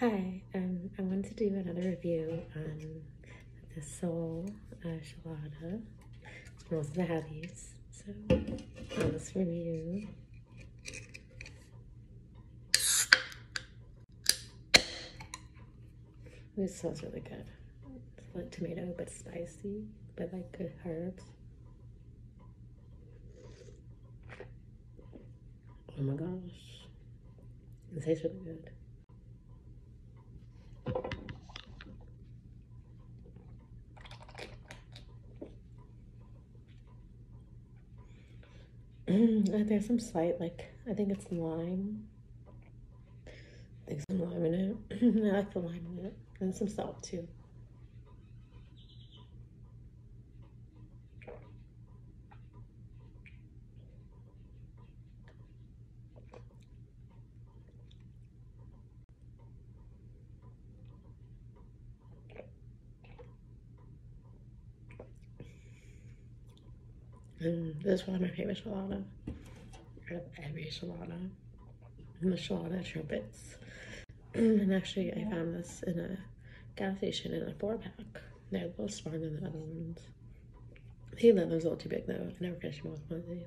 Hi, um, I wanted to do another review on the Sol uh. Most of the Haddies. So, this review. This smells really good. It's like tomato, but spicy, but like good herbs. Oh my gosh. It tastes really good. Mm, there's some slight, like, I think it's lime. I think some lime in it. I like the lime in it. And some salt too. Mm, and this one of my favorite chelada. Out of every shalana. And the chelada trumpets. Mm, and actually, I found this in a gas station in a four pack. They're a little smaller than the other ones. Think that was a little too big though. I never finished them with one of these.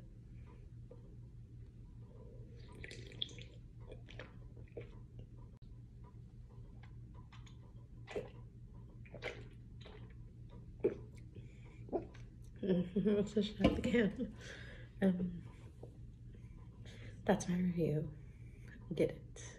Just shut the can. Um, that's my review. Get it.